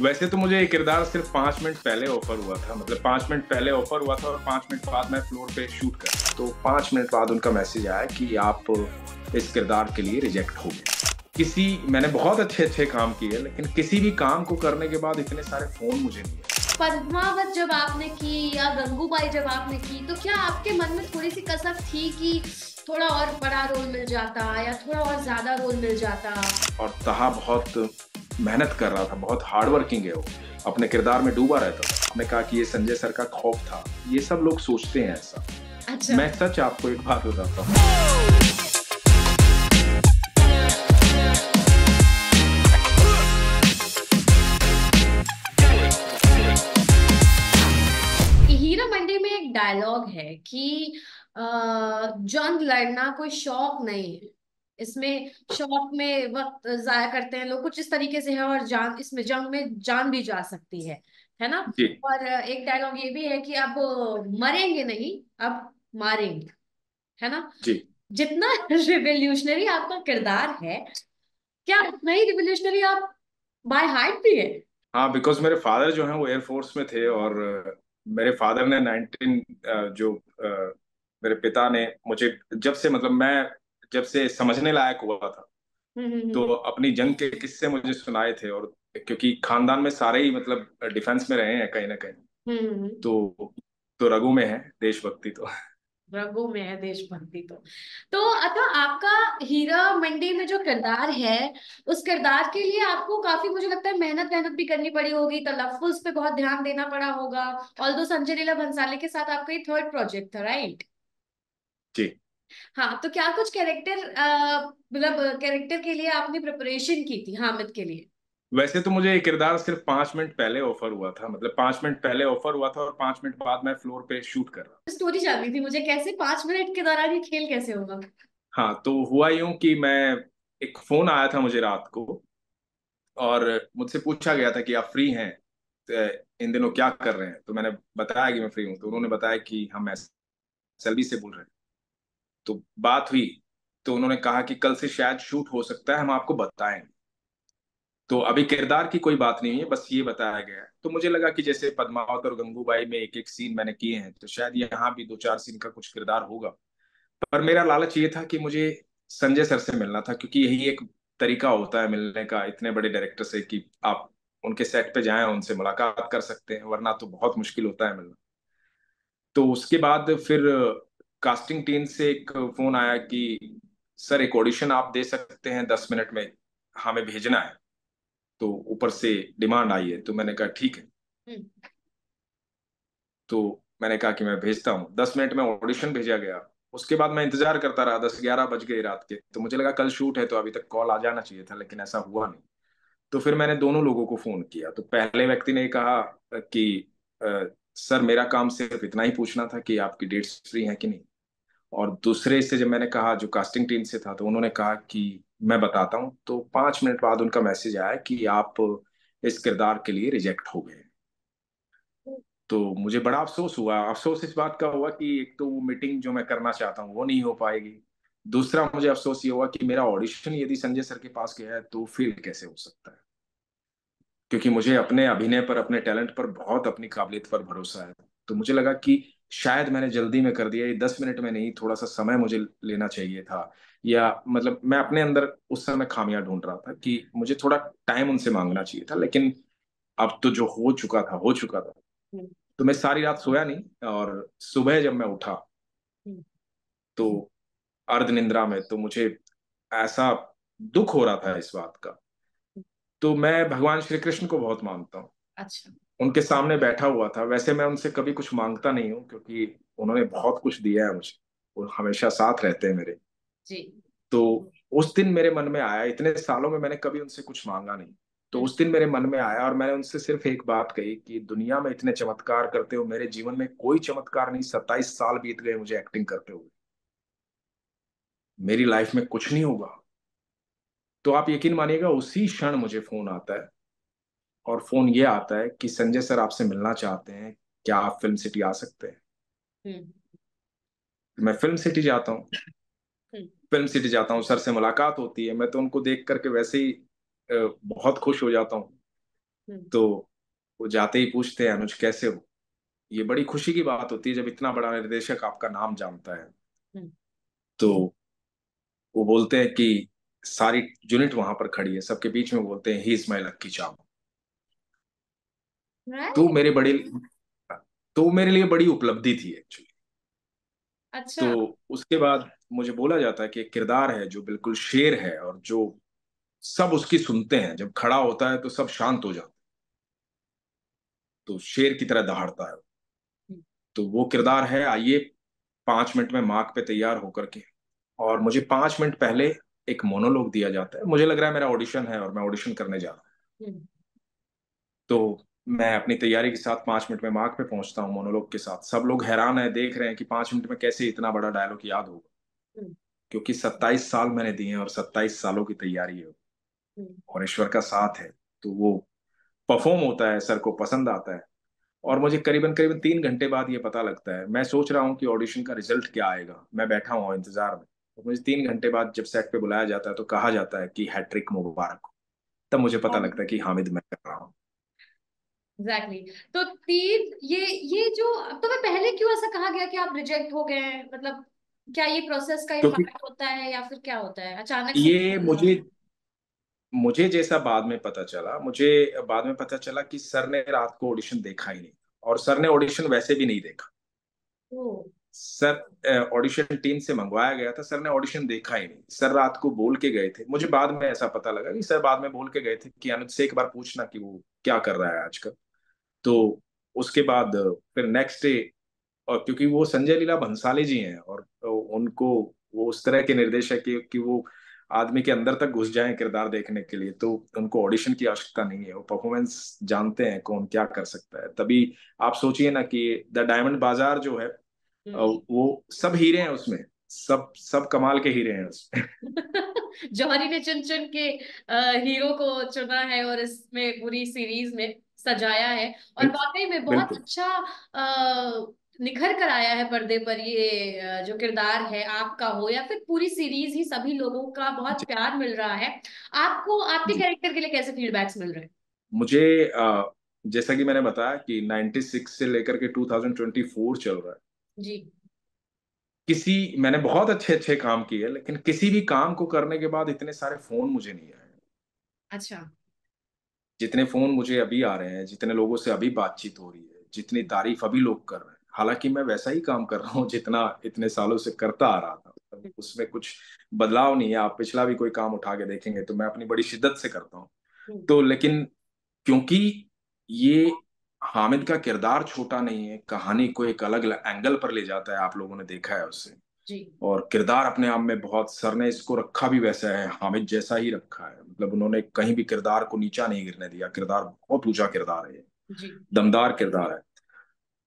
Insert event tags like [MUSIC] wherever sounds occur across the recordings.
वैसे तो मुझे ये किरदार सिर्फ़ पाँच मिनट पहले ऑफ़र हुआ था। मतलब पाँच मिनट पहले ऑफ़र हुआ था और पाँच मिनट बाद मैं फ्लोर पे शूट कर तो पाँच मिनट बाद उनका मैसेज आया कि आप इस किरदार के लिए रिजेक्ट हो गए। किसी मैंने बहुत अच्छे अच्छे काम किए लेकिन किसी भी काम को करने के बाद इतने सारे फ़ोन मुझे नहीं पद्मावत जब आपने की या गंगूबाई जब आपने की तो क्या आपके मन में थोड़ी सी कसक थी कि थोड़ा और बड़ा रोल मिल जाता या थोड़ा और ज़्यादा रोल मिल जाता? और कहा बहुत मेहनत कर रहा था बहुत हार्ड वर्किंग है वो। अपने किरदार में डूबा रहता था। आपने कहा कि ये संजय सर का खौफ था। ये सब लोग सोचते हैं ऐसा। अच्छा। मैं सच आपको एक बात बताता हूँ। हीरा मंडी में एक डायलॉग है कि जंग लड़ना कोई शौक नहीं है इसमें शौक में वक्त जाया करते हैं लोग कुछ इस तरीके से है और जान इसमें जंग में जान भी जा सकती है है ना? और एक डायलॉग ये भी है कि अब मरेंगे नहीं अब मारेंगे है ना? जी। जितना [LAUGHS] रिवोल्यूशनरी आपका किरदार है क्या उतना ही रिवोल्यूशनरी आप बाय हाइट भी है? हाँ बिकॉज़ मेरे फादर जो है वो एयरफोर्स में थे और मेरे फादर ने नाइनटीन जो मेरे पिता ने मुझे जब से मतलब मैं जब से समझने लायक हुआ था। हम्म, हम्म, तो हम्म। अपनी जंग के किस्से मुझे सुनाए थे और क्योंकि खानदान में सारे ही मतलब डिफेंस में रहे हैं कहीं ना कहीं। तो तो रघु में है देशभक्ति तो। रघु में है देशभक्ति तो। तो अतः आपका हीरा मंडी में जो किरदार है उस किरदार के लिए आपको काफ़ी मुझे लगता है मेहनत मेहनत भी करनी पड़ी होगी। तलफ्फुज पे बहुत ध्यान देना पड़ा होगा। ऑल दो संजय लीला भंसाली के साथ आपका ये थर्ड प्रोजेक्ट था राइट जी। हाँ तो क्या कुछ कैरेक्टर मतलब कैरेक्टर के लिए आपने प्रिपरेशन की थी हामिद के लिए? वैसे तो मुझे ये किरदार सिर्फ़ पाँच मिनट पहले ऑफ़र हुआ था मतलब पाँच मिनट पहले ऑफ़र हुआ था और पाँच मिनट बाद मैं फ्लोर पे शूट कर रहा स्टोरी जाननी थी मुझे कैसे पाँच मिनट के दौरान ये खेल कैसे होगा? हाँ तो हुआ यूँ कि मैं एक फ़ोन आया था मुझे रात को और मुझसे पूछा गया था कि आप फ्री हैं इन दिनों क्या कर रहे हैं? तो मैंने बताया कि मैं फ्री हूँ तो उन्होंने बताया कि हम एस से बोल रहे हैं। तो बात हुई तो उन्होंने कहा कि कल से शायद शूट हो सकता है, हम आपको बताएँगे। तो अभी किरदार की कोई बात नहीं है, बस ये बताया गया है। तो मुझे लगा कि जैसे पद्मावत और गंगूबाई में एक एक सीन मैंने किए हैं तो शायद यहाँ भी दो चार सीन का कुछ किरदार होगा। पर मेरा लालच ये था कि मुझे संजय सर से मिलना था, क्योंकि यही एक तरीका होता है मिलने का, इतने बड़े डायरेक्टर से कि आप उनके सेट पे जाएँ, उनसे मुलाकात कर सकते हैं, वरना तो बहुत मुश्किल होता है मिलना। तो उसके बाद फिर कास्टिंग टीम से एक फ़ोन आया कि सर एक ऑडिशन आप दे सकते हैं दस मिनट में हमें भेजना है। तो ऊपर से डिमांड आई है तो मैंने कहा ठीक है। हम्म। तो मैंने कहा कि मैं भेजता हूँ। दस मिनट में ऑडिशन भेजा गया। उसके बाद मैं इंतज़ार करता रहा दस ग्यारह बज गए रात के। तो मुझे लगा कल शूट है तो अभी तक कॉल आ जाना चाहिए था लेकिन ऐसा हुआ नहीं। तो फिर मैंने दोनों लोगों को फ़ोन किया। तो पहले व्यक्ति ने कहा कि आ, सर मेरा काम सिर्फ़ इतना ही पूछना था कि आपकी डेट्स फ्री हैं कि नहीं? और दूसरे से जब मैंने कहा, जो कास्टिंग टीम से था तो उन्होंने कहा कि मैं बताता हूँ। तो पाँच मिनट बाद उनका मैसेज आया कि आप इस किरदार के लिए रिजेक्ट हो गए। तो मुझे बड़ा अफसोस हुआ। अफसोस इस बात का हुआ कि एक तो वो मीटिंग जो मैं करना चाहता हूँ, वो नहीं हो पाएगी। दूसरा, मुझे अफसोस ये हुआ कि मेरा ऑडिशन यदि संजय सर के पास गया है तो फेल कैसे हो सकता है? क्योंकि मुझे अपने अभिनय पर, अपने टैलेंट पर बहुत अपनी काबिलियत पर भरोसा है। तो मुझे लगा कि शायद मैंने जल्दी में कर दिया ये दस मिनट में नहीं थोड़ा सा समय मुझे लेना चाहिए था। या मतलब मैं अपने अंदर उस समय खामियाँ ढूंढ रहा था कि मुझे थोड़ा टाइम उनसे मांगना चाहिए था लेकिन अब तो जो हो चुका था हो चुका था। हम्म। तो मैं सारी रात सोया नहीं और सुबह जब मैं उठा हम्म। तो अर्ध निंद्रा में तो मुझे ऐसा दुख हो रहा था इस बात का। तो मैं भगवान श्री कृष्ण को बहुत मानता हूँ। अच्छा। उनके सामने बैठा हुआ था। वैसे मैं उनसे कभी कुछ माँगता नहीं हूँ क्योंकि उन्होंने बहुत कुछ दिया है मुझे। वो हमेशा साथ रहते हैं मेरे। जी। तो उस दिन मेरे मन में आया इतने सालों में मैंने कभी उनसे कुछ मांगा नहीं। तो उस दिन मेरे मन में आया और मैंने उनसे सिर्फ़ एक बात कही कि दुनिया में इतने चमत्कार करते हो मेरे जीवन में कोई चमत्कार नहीं सत्ताईस साल बीत गए मुझे एक्टिंग करते हुए। मेरी लाइफ में कुछ नहीं होगा। तो आप यकीन मानिएगा उसी क्षण मुझे फ़ोन आता है। और फ़ोन ये आता है कि संजय सर आपसे मिलना चाहते हैं क्या आप फ़िल्म सिटी आ सकते हैं? हम्म। मैं फ़िल्म सिटी जाता हूँ। हम्म। फ़िल्म सिटी जाता हूँ सर से मुलाकात होती है मैं तो उनको देख करके वैसे ही बहुत खुश हो जाता हूँ। हम्म। तो वो जाते ही पूछते हैं अनुज कैसे हो? ये बड़ी खुशी की बात होती है जब इतना बड़ा निर्देशक आपका नाम जानता है। तो वो बोलते हैं कि सारी यूनिट वहाँ पर खड़ी है सबके बीच में बोलते हैं ही इज़ माई लक्की तो मेरे बड़े तो मेरे लिए बड़ी उपलब्धि थी एक्चुअली अच्छा। तो उसके बाद मुझे बोला जाता है कि एक किरदार है जो बिल्कुल शेर है और जो सब उसकी सुनते हैं। जब खड़ा होता है तो सब शांत हो जाते हैं। तो शेर की तरह दहाड़ता है हम्म। तो वो किरदार है आइए पाँच मिनट में मार्क पे तैयार होकर के। और मुझे पाँच मिनट पहले एक मोनोलॉग दिया जाता है। मुझे लग रहा है मेरा ऑडिशन है और मैं ऑडिशन करने जा रहा हूँ। हम्म। तो मैं अपनी तैयारी के साथ पाँच मिनट में मार्क पे पहुँचता हूँ मोनोलॉग के साथ। सब लोग हैरान है देख रहे हैं कि पाँच मिनट में कैसे इतना बड़ा डायलॉग याद होगा। हम्म। क्योंकि सत्ताईस साल मैंने दिए हैं और सत्ताईस सालों की तैयारी है हम्म। और ईश्वर का साथ है तो वो परफॉर्म होता है सर को पसंद आता है। और मुझे करीबन करीबन तीन घंटे बाद ये पता लगता है मैं सोच रहा हूँ कि ऑडिशन का रिज़ल्ट क्या आएगा। मैं बैठा हुआ इंतज़ार में। तो मुझे तीन घंटे बाद जब सेट पे बुलाया जाता है तो कहा जाता है कि हैट्रिक मुबारक हो। तब मुझे पता लगता है कि हामिद मैं कर रहा हूँ। Exactly exactly. तो तीन ये ये जो तो मैं पहले क्यों ऐसा कहा गया कि आप रिजेक्ट हो गए हैं? मतलब क्या ये प्रोसेस का ही क्योंकि होता है या फिर क्या होता है? अचानक ये मुझे मुझे जैसा बाद में पता चला मुझे बाद में पता चला कि सर ने रात को ऑडिशन देखा ही नहीं और सर ने ऑडिशन वैसे भी नहीं देखा। ओ सर ऑडिशन टीम से मंगवाया गया था सर ने ऑडिशन देखा ही नहीं। सर रात को बोल के गए थे। मुझे बाद में ऐसा पता लगा कि सर बाद में बोल के गए थे कि अनुज से एक बार पूछना कि वो क्या कर रहा है आजकल। तो उसके बाद फिर नेक्स्ट डे और क्योंकि वो संजय लीला भंसाली जी हैं और उनको वो उस तरह के निर्देशक कि, कि वो आदमी के अंदर तक घुस जाए किरदार देखने के लिए तो उनको ऑडिशन की आवश्यकता नहीं है। वो परफॉर्मेंस जानते हैं कौन क्या कर सकता है। तभी आप सोचिए ना कि द डायमंड बाज़ार जो है हम्म। वो सब हीरे हैं उसमें। सब सब कमाल के हीरे हैं उसमें। [LAUGHS] जौहरी ने चुन चुन के हीरो को चुना है और इसमें पूरी सीरीज़ में सजाया है। और वाकई में बहुत अच्छा अ, निखर कर आया है पर्दे पर ये जो किरदार है आपका हो या फिर पूरी सीरीज़ ही सभी लोगों का बहुत प्यार मिल रहा है। आपको आपके कैरेक्टर के लिए कैसे फीडबैक्स मिल रहे हैं? मुझे जैसा कि मैंने बताया कि 96 से लेकर के 2024 चल रहा है। जी। किसी मैंने बहुत अच्छे अच्छे काम किए लेकिन किसी भी काम को करने के बाद इतने सारे फ़ोन मुझे नहीं आए अच्छा। जितने फ़ोन मुझे अभी आ रहे हैं जितने लोगों से अभी बातचीत हो रही है जितनी तारीफ़ अभी लोग कर रहे हैं हालाँकि मैं वैसा ही काम कर रहा हूँ जितना इतने सालों से करता आ रहा था उसमें कुछ बदलाव नहीं है। आप पिछला भी कोई काम उठा के देखेंगे तो मैं अपनी बड़ी शिद्दत से करता हूँ। हम्म, तो लेकिन क्योंकि ये हामिद का किरदार छोटा नहीं है कहानी को एक अलग एंगल पर ले जाता है आप लोगों ने देखा है उससे जी। और किरदार अपने आप में बहुत सर ने इसको रखा भी वैसा है हामिद जैसा ही रखा है। मतलब उन्होंने कहीं भी किरदार को नीचा नहीं गिरने दिया किरदार बहुत ऊँचा किरदार है जी। दमदार किरदार है।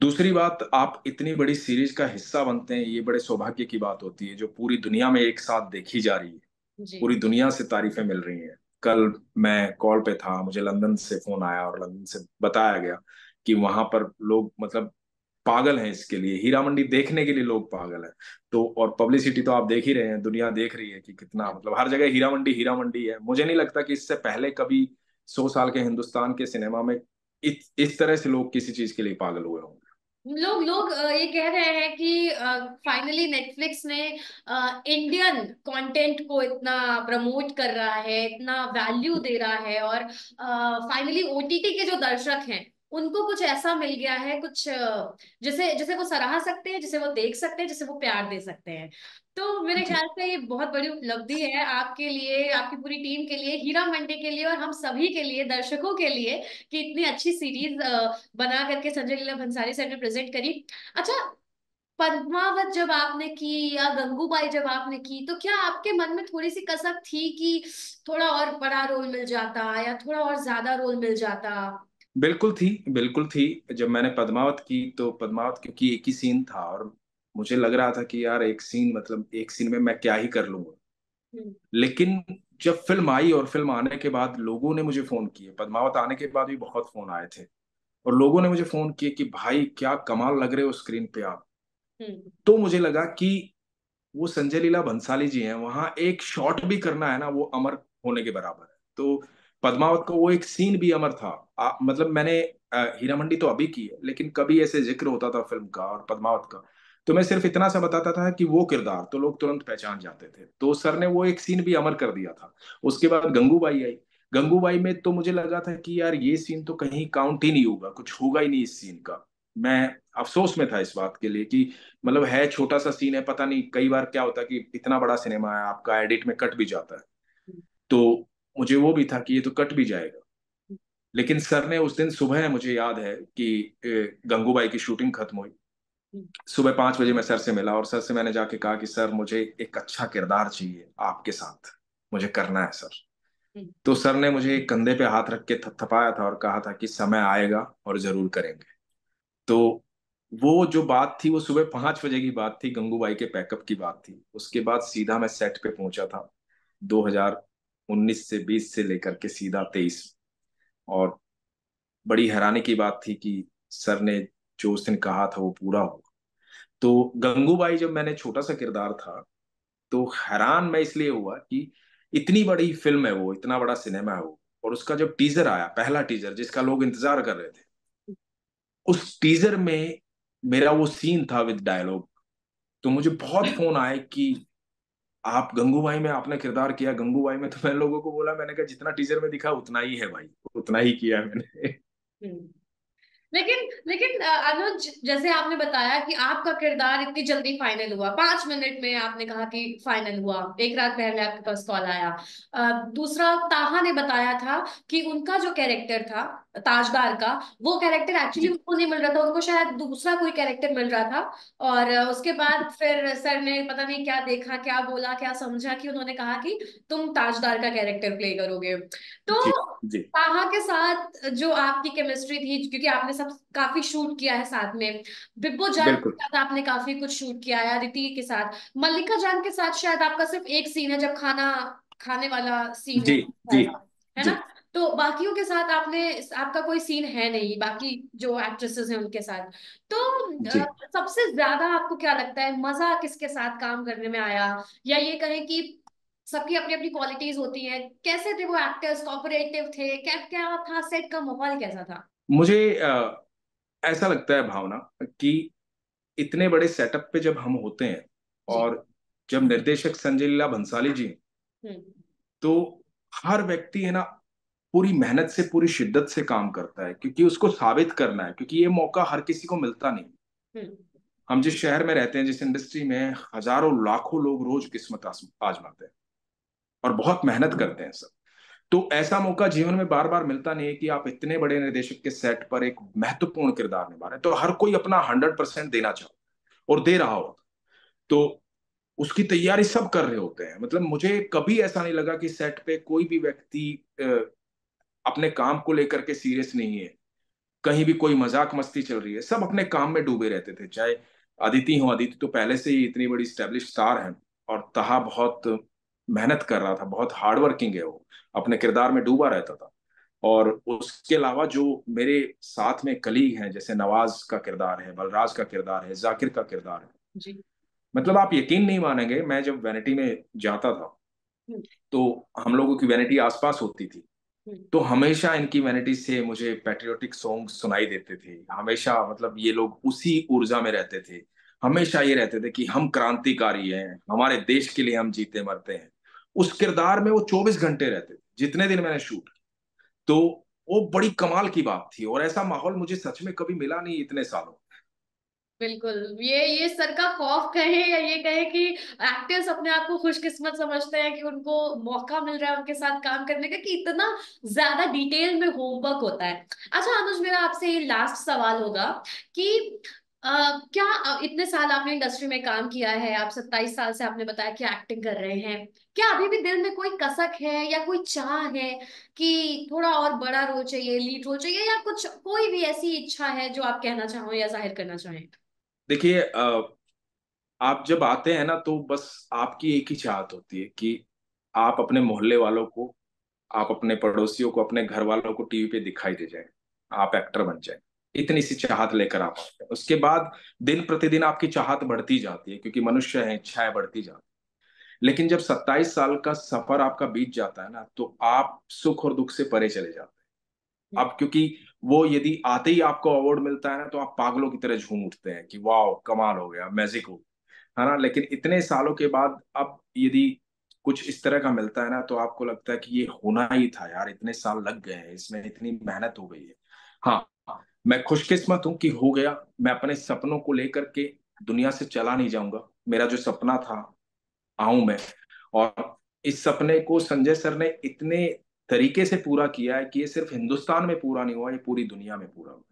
दूसरी बात आप इतनी बड़ी सीरीज़ का हिस्सा बनते हैं ये बड़े सौभाग्य की बात होती है जो पूरी दुनिया में एक साथ देखी जा रही है। पूरी दुनिया से तारीफें मिल रही हैं। कल मैं कॉल पे था, मुझे लंदन से फ़ोन आया और लंदन से बताया गया कि वहाँ पर लोग मतलब पागल हैं इसके लिए, हीरा मंडी देखने के लिए लोग पागल हैं। तो और पब्लिसिटी तो आप देख ही रहे हैं, दुनिया देख रही है कि कितना मतलब हर जगह हीरा मंडी हीरा मंडी है। मुझे नहीं लगता कि इससे पहले कभी सौ साल के हिंदुस्तान के सिनेमा में इस इस तरह से लोग किसी चीज़ के लिए पागल हुए होंगे लोग लोग ये कह रहे हैं कि फाइनली नेटफ्लिक्स ने इंडियन कंटेंट को इतना प्रमोट कर रहा है, इतना वैल्यू दे रहा है और फाइनली ओटीटी के जो दर्शक हैं, उनको कुछ ऐसा मिल गया है, कुछ जिसे जिसे वो सराह सकते हैं, जिसे वो देख सकते हैं, जिसे वो प्यार दे सकते हैं। तो मेरे ख्याल से ये बहुत बड़ी उपलब्धि है आपके लिए आपकी पूरी टीम के लिए हीरा मंडी के लिए और हम सभी के लिए दर्शकों के लिए कि इतनी अच्छी सीरीज़ बना करके संजय लीला भंसाली सर ने प्रेजेंट करी। अच्छा पद्मावत जब आपने की या गंगूबाई जब आपने की तो क्या आपके मन में थोड़ी सी कसक थी कि थोड़ा और बड़ा रोल मिल जाता या थोड़ा और ज़्यादा रोल मिल जाता? बिल्कुल थी बिल्कुल थी। जब मैंने पद्मावत की तो पद्मावत क्योंकि एक ही सीन था और मुझे लग रहा था कि यार एक सीन मतलब एक सीन में मैं क्या ही कर लूँगा। हम्म। लेकिन जब फ़िल्म आई और फ़िल्म आने के बाद लोगों ने मुझे फ़ोन किए पद्मावत आने के बाद भी बहुत फ़ोन आए थे। और लोगों ने मुझे फ़ोन किए कि भाई क्या कमाल लग रहे हो स्क्रीन पे आप। हम्म। तो मुझे लगा कि वो संजय लीला भंसाली जी हैं वहाँ एक शॉट भी करना है ना वो अमर होने के बराबर है। तो पद्मावत का वो एक सीन भी अमर था। आ, मतलब मैंने हीरा मंडी तो अभी की है लेकिन कभी ऐसे ज़िक्र होता था फ़िल्म का और पद्मावत का। तो मैं सिर्फ़ इतना सा बताता था कि वो किरदार तो लोग तुरंत पहचान जाते थे। तो सर ने वो एक सीन भी अमर कर दिया था। उसके बाद गंगूबाई आई। गंगूबाई में तो मुझे लगा था कि यार, ये सीन तो कहीं काउंट ही नहीं होगा, कुछ होगा ही नहीं इस सीन का। मैं अफसोस में था इस बात के लिए कि मतलब है छोटा सा सीन है, पता नहीं, कई बार क्या होता है कि इतना बड़ा सिनेमा है, आपका एडिट में कट भी जाता है। तो मुझे वो भी था कि ये तो कट भी जाएगा। लेकिन सर ने उस दिन सुबह मुझे याद है कि गंगूबाई की शूटिंग खत्म हुई। सुबह पाँच बजे मैं सर से मिला और सर से मैंने जाके कहा कि सर मुझे एक अच्छा किरदार चाहिए आपके साथ। मुझे करना है सर। हम्म। तो सर ने मुझे कंधे पे हाथ रख के थपथपाया था और कहा था कि समय आएगा और ज़रूर करेंगे। तो वो जो बात थी वो सुबह पाँच बजे की बात थी गंगूबाई के पैकअप की बात थी। उसके बाद सीधा मैं सेट पे पहुँचा था 2019 से 20 से लेकर के सीधा 23 और बड़ी हैरानी की बात थी कि सर ने जो उस दिन कहा था वो पूरा होगा। तो गंगूबाई जब मैंने छोटा सा किरदार था तो हैरान मैं इसलिए हुआ कि इतनी बड़ी फ़िल्म है वो, इतना बड़ा सिनेमा है वो, और उसका जब टीजर आया, पहला टीजर जिसका लोग इंतज़ार कर रहे थे, उस टीजर में मेरा वो सीन था विद डायलॉग। तो मुझे बहुत फ़ोन आए कि आप गंगूबाई में आपने किरदार किया, गंगूबाई में तो मैंने लोगों को बोला, मैंने कहा, जितना टीजर में दिखा, उतना ही है भाई, उतना ही किया मैंने। हम्म। लेकिन लेकिन अनुज जैसे आपने बताया कि आपका किरदार इतनी जल्दी फाइनल हुआ, पाँच मिनट में आपने कहा कि फाइनल हुआ, एक रात पहले आपके पास कॉल आया। दूसरा ताहा ने बताया था कि उनका जो कैरेक्टर था ताजदार का वो कैरेक्टर एक्चुअली उनको नहीं मिल रहा था उनको शायद दूसरा कोई कैरेक्टर मिल रहा था और उसके बाद फिर सर ने पता नहीं क्या देखा क्या बोला क्या समझा कि उन्होंने कहा कि तुम ताजदार का कैरेक्टर प्ले करोगे। तो ताहा के साथ जो आपकी केमिस्ट्री थी क्योंकि आपने सब काफ़ी शूट किया है साथ में बिब्बो जान के साथ आपने काफ़ी कुछ शूट किया है अदिति के साथ मल्लिका जान के साथ शायद आपका सिर्फ़ एक सीन है जब खाना खाने वाला सीन जी, है जी, है ना? तो बाकियों के साथ आपने आपका कोई सीन है नहीं बाकी जो एक्ट्रेसेस हैं उनके साथ। तो सबसे ज़्यादा आपको क्या लगता है मज़ा किसके साथ काम करने में आया? या ये कहें कि सबकी अपनी अपनी क्वालिटीज होती है कैसे थे वो एक्टर्स कॉपरेटिव थे? क्या क्या था सेट का माहौल कैसा था? मुझे आ, ऐसा लगता है भावना कि इतने बड़े सेटअप पे जब हम होते हैं और जब निर्देशक संजय लीला भंसाली जी हम्म। तो हर व्यक्ति है ना पूरी मेहनत से पूरी शिद्दत से काम करता है क्योंकि उसको साबित करना है क्योंकि ये मौका हर किसी को मिलता नहीं। हम्म। हम जिस शहर में रहते हैं जिस इंडस्ट्री में हज़ारों लाखों लोग रोज किस्मत आजमाते हैं और बहुत मेहनत करते हैं सब। तो ऐसा मौका जीवन में बार बार मिलता नहीं है कि आप इतने बड़े निर्देशक के सेट पर एक महत्वपूर्ण किरदार निभा रहे हैं। तो हर कोई अपना हंड्रेड परसेंट देना चाहो और दे रहा हो। तो उसकी तैयारी सब कर रहे होते हैं। मतलब मुझे कभी ऐसा नहीं लगा कि सेट पे कोई भी व्यक्ति अपने काम को लेकर के सीरियस नहीं है। कहीं भी कोई मज़ाक मस्ती चल रही है सब अपने काम में डूबे रहते थे। चाहे अदिति हो अदिति तो पहले से ही इतनी बड़ी स्टैब्लिश स्टार है और तहा बहुत मेहनत कर रहा था बहुत हार्ड वर्किंग है वो अपने किरदार में डूबा रहता था। और उसके अलावा जो मेरे साथ में कलीग हैं जैसे नवाज़ का किरदार है बलराज का किरदार है जाकिर का किरदार है। जी। मतलब आप यकीन नहीं मानेंगे मैं जब वैनिटी में जाता था हम्म। तो हम लोगों की वैनिटी आसपास होती थी। तो हमेशा इनकी वैनिटी से मुझे पैट्रियोटिक सॉन्ग सुनाई देते थे। हमेशा मतलब ये लोग उसी ऊर्जा में रहते थे। हमेशा ये रहते थे कि हम क्रांतिकारी हैं, हमारे देश के लिए हम जीते मरते हैं। उस किरदार में वो चौबीस घंटे रहते थे, जितने दिन मैंने शूट तो वो बड़ी कमाल की बात थी और ऐसा माहौल मुझे सच में कभी मिला नहीं इतने सालों बिल्कुल। ये ये सर का खौफ कहे या ये कहे कि एक्टर्स अपने आप को खुशकिस्मत समझते हैं कि उनको मौका मिल रहा है उनके साथ काम करने का कि इतना ज़्यादा डिटेल में होमवर्क होता है। अच्छा अनुज मेरा आपसे ये लास्ट सवाल होगा कि Uh, क्या इतने साल आपने इंडस्ट्री में काम किया है? आप सत्ताईस साल से आपने बताया कि एक्टिंग कर रहे हैं। क्या अभी भी दिल में कोई कसक है या कोई चाह है कि थोड़ा और बड़ा रोल चाहिए लीड रोल चाहिए या कुछ कोई भी ऐसी इच्छा है जो आप कहना चाहो या ज़ाहिर करना चाहें? देखिए आप जब आते हैं ना तो बस आपकी एक ही चाहत होती है कि आप अपने मोहल्ले वालों को आप अपने पड़ोसियों को अपने घर वालों को टीवी पे दिखाई दे जाए आप एक्टर बन जाए। इतनी सी चाहत लेकर आप आते हैं। उसके बाद दिन प्रतिदिन आपकी चाहत बढ़ती जाती है क्योंकि मनुष्य है इच्छाएँ बढ़ती जाती है। लेकिन जब सत्ताईस साल का सफ़र आपका बीत जाता है ना तो आप सुख और दुख से परे चले जाते हैं। अब क्योंकि वो यदि आते ही आपको अवार्ड मिलता है ना तो आप पागलों की तरह झूम उठते हैं कि वाह कमाल हो गया मैजिक हो। है ना? लेकिन इतने सालों के बाद अब यदि कुछ इस तरह का मिलता है ना तो आपको लगता है कि ये होना ही था यार, इतने साल लग गए हैं, इसमें इतनी मेहनत हो गई है। हाँ मैं खुशकिस्मत हूँ कि हो गया, मैं अपने सपनों को लेकर के दुनिया से चला नहीं जाऊँगा। मेरा जो सपना था, आऊँ मैं। और इस सपने को संजय सर ने इतने तरीके से पूरा किया है कि ये सिर्फ़ हिंदुस्तान में पूरा नहीं हुआ ये पूरी दुनिया में पूरा हुआ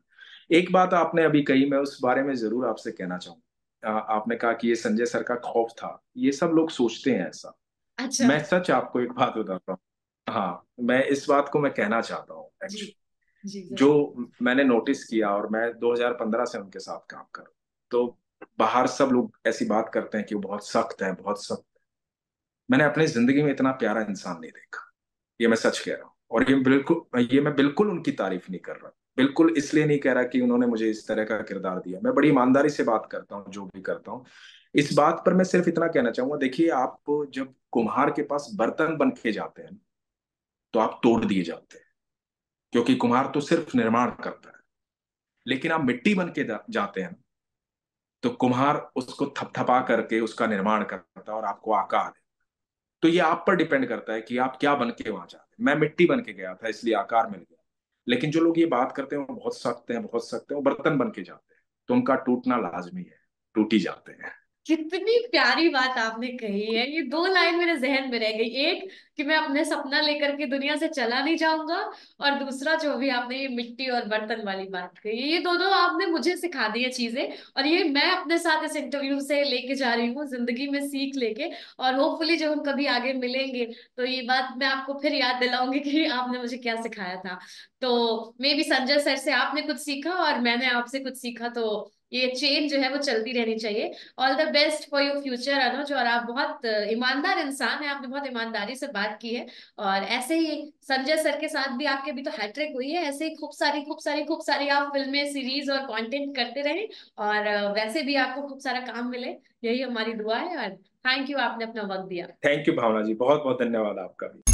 एक बात आपने अभी कही मैं उस बारे में ज़रूर आपसे कहना चाहूँगा। आपने कहा कि ये संजय सर का खौफ था। ये सब लोग सोचते हैं ऐसा। अच्छा। मैं सच आपको एक बात बताता हूँ। हाँ मैं इस बात को मैं कहना चाहता हूँ एक्चुअली जो मैंने नोटिस किया और मैं 2015 से उनके साथ काम कर तो बाहर सब लोग ऐसी बात करते हैं कि वो बहुत सख्त है बहुत सख्त। है मैंने अपनी ज़िंदगी में इतना प्यारा इंसान नहीं देखा। ये मैं सच कह रहा हूँ। और ये बिल्कुल, ये मैं बिल्कुल उनकी तारीफ़ नहीं कर रहा। बिल्कुल इसलिए नहीं कह रहा कि उन्होंने मुझे इस तरह का किरदार दिया। मैं बड़ी ईमानदारी से बात करता हूँ, जो भी करता हूँ। इस बात पर मैं सिर्फ़ इतना कहना चाहूँगा, देखिए, आप जब कुम्हार के पास बर्तन बन के जाते हैं तो आप तोड़ दिए जाते हैं। क्योंकि कुम्हार तो सिर्फ़ निर्माण करता है। लेकिन आप मिट्टी बन के जाते हैं तो कुम्हार उसको थपथपा करके उसका निर्माण करता है और आपको आकार है तो ये आप पर डिपेंड करता है कि आप क्या बन के वहाँ जाते हैं। मैं मिट्टी बन के गया था, इसलिए आकार मिल गया। लेकिन जो लोग ये बात करते हैं, वो बहुत सख्त हैं, बहुत सख्त हैं, वो बर्तन बन के जाते हैं। तो उनका टूटना लाजमी है, टूटी जाते हैं। कितनी प्यारी बात आपने कही है। ये दो लाइन मेरे जहन में रह गई। एक, कि मैं अपने सपना लेकर के दुनिया से चला नहीं जाऊँगा, और दूसरा, जो भी आपने ये मिट्टी और बर्तन वाली बात कही, ये दोनों आपने मुझे सिखा दी है चीज़ें, और ये मैं अपने साथ इस इंटरव्यू से लेके जा रही हूँ, ज़िंदगी में सीख लेके, और होपफुली जब हम कभी आगे मिलेंगे तो ये बात मैं आपको फिर याद दिलाऊँगी कि आपने मुझे क्या सिखाया था। तो मे भी संजय सर से आपने कुछ सीखा, और मैंने आपसे कुछ सीखा तो ये चेन जो है वो चलती रहनी चाहिए। All the best for your future Anuj, और आप बहुत ईमानदार इंसान है। आपने बहुत ईमानदारी से बात की है। और ऐसे ही संजय सर के साथ भी आपके भी तो हैट्रिक हुई है। ऐसे ही खूब सारी खूब सारी खूब सारी आप फ़िल्में सीरीज़ और कंटेंट करते रहे। और वैसे भी आपको खूब सारा काम मिले। यही हमारी दुआ है। और थैंक यू आपने अपना वक्त दिया। Thank you Bhavna ji. बहुत बहुत धन्यवाद आपका भी।